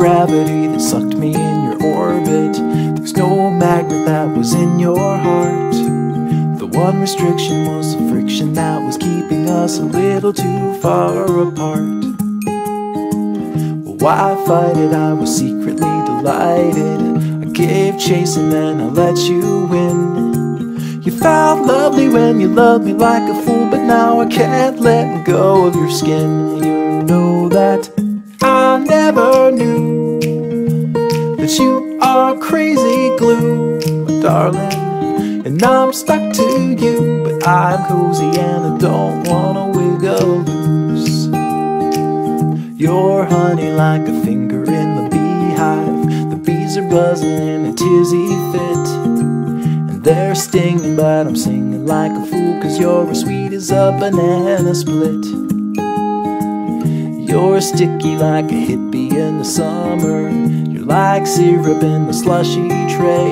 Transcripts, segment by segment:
Gravity that sucked me in your orbit. There's no magnet that was in your heart. The one restriction was the friction that was keeping us a little too far apart. Well, why fight it? I was secretly delighted. I gave chase and then I let you win. You felt lovely when you loved me like a fool, but now I can't let go of your skin. You know that never knew that you are crazy glue, darling. And I'm stuck to you, but I'm cozy and I don't wanna wiggle loose. You're honey like a finger in the beehive. The bees are buzzing in a tizzy fit. And they're stinging, but I'm singing like a fool, cause you're as sweet as a banana split. You're sticky like a hippie in the summer. You're like syrup in the slushy tray.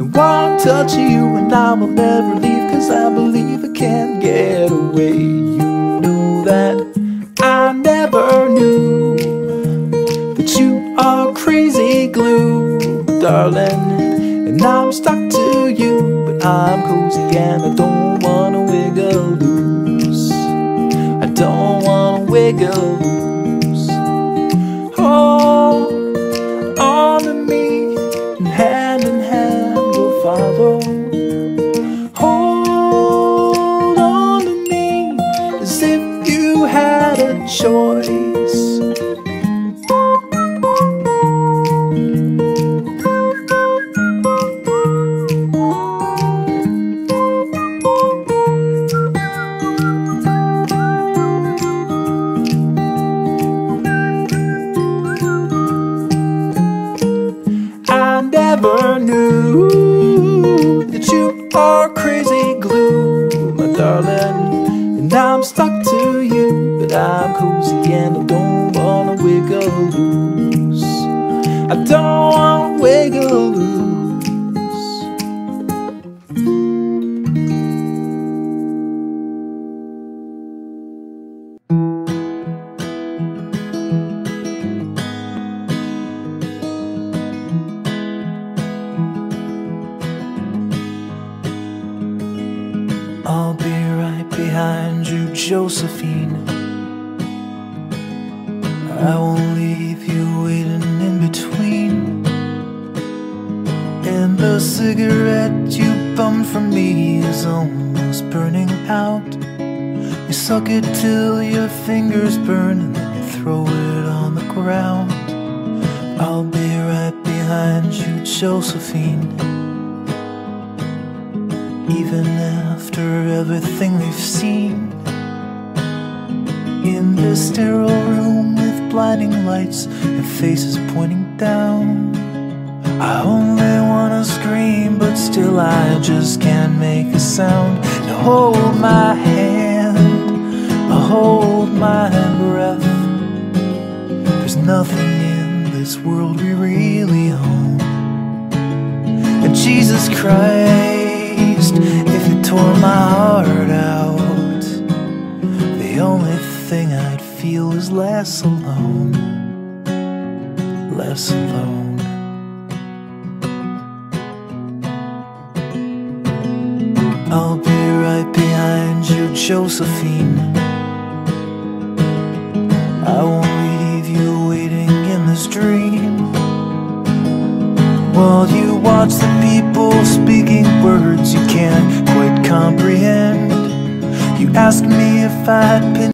And one touch you and I will never leave, cause I believe I can't get away. You know that I never knew that you are crazy glue, darling. And I'm stuck to you, but I'm cozy and I don't wanna wiggle wiggle. Hold on to me, and hand in hand we'll follow. Hold on to me as if you had a choice. Are crazy glue, my darling. And I'm stuck to you, but I'm cozy and I don't wanna wiggle loose. I don't wanna wiggle behind you, Josephine. I won't leave you waiting in between. And the cigarette you bummed from me is almost burning out. You suck it till your fingers burn and then you throw it on the ground. I'll be right behind you, Josephine. Even after everything we've seen. In this sterile room with blinding lights And faces pointing down. I only wanna scream But still I just can't make a sound. Now hold my hand hold my breath. There's nothing in this world we really own. And Jesus Christ, if it tore my heart out, the only thing I'd feel is less alone, less alone. I'll be right behind you, Josephine. I won't While you watch the people speaking words you can't quite comprehend. You ask me if I'd been